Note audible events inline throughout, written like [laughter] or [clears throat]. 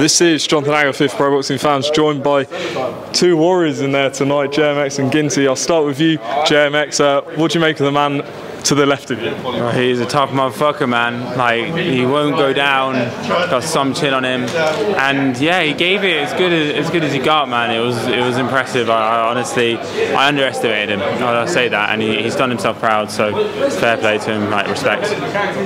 This is Jonathan Agger, fifth pro boxing fans, joined by two warriors in there tonight, JMX and Ginty. I'll start with you, JMX. Uh, what do you make of the man to the left of you? Well, he's a tough motherfucker, man. Like he won't go down. Got some chin on him, and yeah, he gave it as good as, as good as he got, man. It was it was impressive. I, I honestly, I underestimated him. I'll say that, and he, he's done himself proud. So fair play to him, like respect.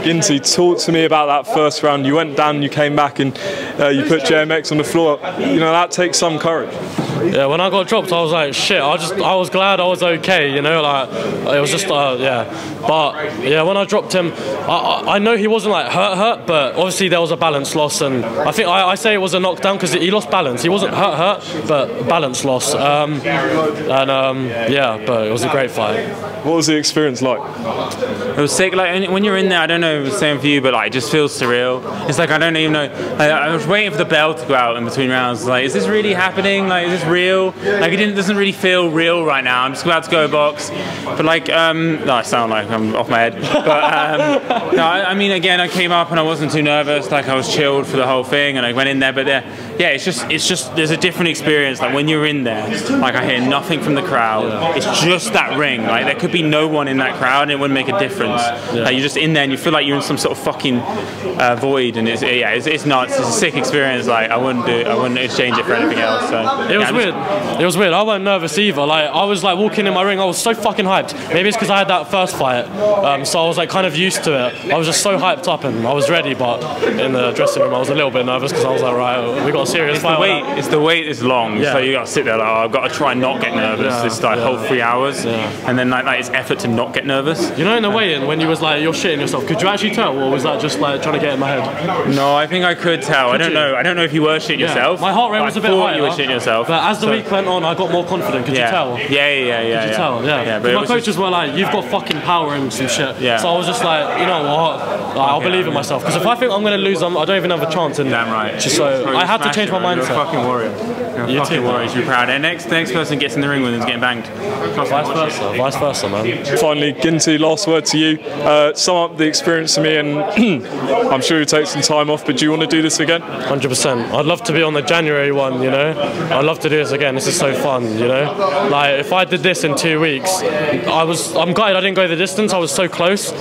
Ginty, talk to me about that first round. You went down, you came back, and uh, you put JMX on the floor. You know that takes some courage. Yeah, when I got dropped, I was like, shit. I just, I was glad I was okay. You know, like it was just, uh, yeah. But yeah, when I dropped him, I, I know he wasn't like hurt, hurt, but obviously there was a balance loss, and I think I, I say it was a knockdown because he lost balance. He wasn't hurt, hurt, but balance loss. Um, and um, yeah, but it was a great fight. What was the experience like? It was sick. Like when you're in there, I don't know if it's the same for you, but like it just feels surreal. It's like I don't even know. Like, I was waiting for the bell to go out in between rounds. Like, is this really happening? Like, is this real? Like, it didn't doesn't really feel real right now. I'm just about to go box, but like, um, no, I sound like I'm off my head. But um, no, I, I, mean, again, I came up and I wasn't too nervous. Like, I was chilled for the whole thing, and I went in there. But there, yeah, it's just it's just there's a different experience. Like when you're in there, like I hear nothing from the crowd. It's just that ring. Like there could be no one in that crowd, and it wouldn't make a difference. Like you're just in there, and you feel like you're in some sort of fucking uh, void, and it's yeah, it's, it's nuts. It's a sick experience. Like I wouldn't do, I wouldn't exchange it for anything else. So it was yeah, weird. It was weird. I wasn't nervous either. Like I was like walking in my ring, I was so fucking hyped. Maybe it's because I had that first fight, um, so I was like kind of used to it. I was just so hyped up, and I was ready. But in the dressing room, I was a little bit nervous because I was like, right, we got serious it's. The wait, it's the wait is long, yeah. so you got to sit there like, oh, I've got to try and not get nervous yeah. this like, yeah. whole three hours, and then like, like it's effort to not get nervous. You know, in the weigh-in when you was like you're shitting yourself, could you actually tell, or was that just like trying to get in my head? No, I think I could tell. Could I don't you? know. I don't know if you were shitting yourself. My heart rate was I a bit higher. You were shitting yourself. But as the so. week went on, I got more confident. Could you tell? Yeah, yeah, yeah, yeah. Could you tell? Yeah. yeah but my coaches just... were like, "You've got fucking power and some shit." Yeah. So I was just like, you know what? I'll believe in myself because if I think I'm going to lose, I'm, do not even have a chance. Damn right. So I had to change my mindset. You're a fucking warrior. You're a you fucking too, warrior. You're proud. And next, next person gets in the ring with him's getting banged. Vice versa. Vice versa, man. Finally, Ginty, last word to you. Uh, sum up the experience for me, and [clears throat] I'm sure you take some time off. But do you want to do this again? 100%. I'd love to be on the January one. You know, I'd love to do this again. This is so fun. You know, like if I did this in two weeks, I was. I'm glad I didn't go the distance. I was so close.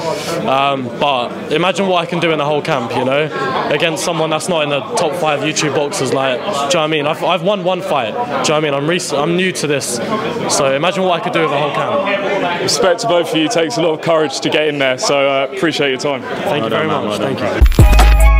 Um, but imagine what I can do in the whole camp. You know, against someone that's not in the top five YouTube boxers. Like, do you know what I mean? I've, I've won one fight. Do you know what I mean? I'm rec- I'm new to this, so imagine what I could do with a whole camp. Respect to both of you. It takes a lot of courage to get in there. So uh, appreciate your time. Thank well you very done, much. Well Thank you.